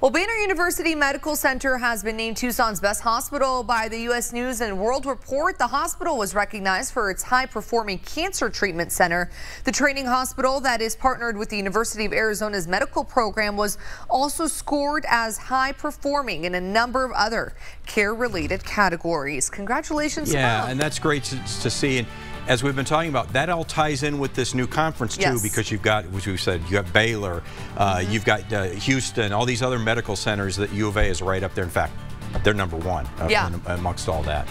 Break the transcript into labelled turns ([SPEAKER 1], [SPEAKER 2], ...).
[SPEAKER 1] Well, Banner University Medical Center has been named Tucson's best hospital by the U.S. News and World Report. The hospital was recognized for its high-performing cancer treatment center. The training hospital that is partnered with the University of Arizona's medical program was also scored as high-performing in a number of other care-related categories. Congratulations.
[SPEAKER 2] Yeah, and that's great to, to see. And as we've been talking about, that all ties in with this new conference too,
[SPEAKER 1] yes.
[SPEAKER 2] because you've got, which we said, you have Baylor, uh, mm -hmm. you've got uh, Houston, all these other medical centers that U of A is right up there. In fact, they're number one uh,
[SPEAKER 1] yeah.
[SPEAKER 2] amongst all that.